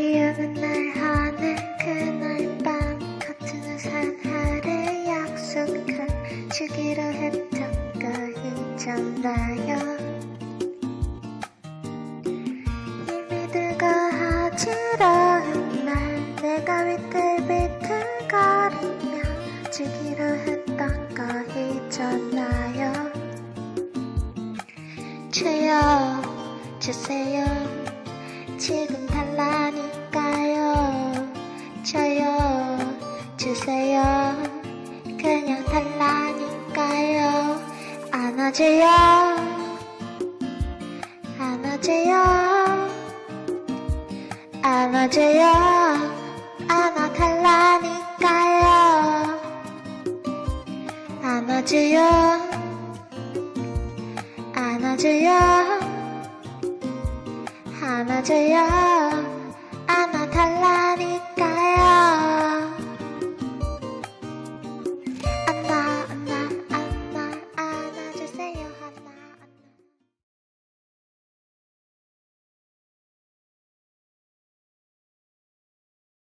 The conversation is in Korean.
기억은 날 하는 그날 밤 같은 우산 아래 약속한 주기로 했던 거 잊었나요? 이미 뜨거워지던 날 내가 위틀비틀거리며 주기로 했던 거 잊었나요? 주여 주세요. 지금 달라 주세요. 그냥 달라니까요. 안아줘요. 안아줘요. 안아줘요. 안아달라니까요. 안아줘요. 안아줘요. 안아줘요.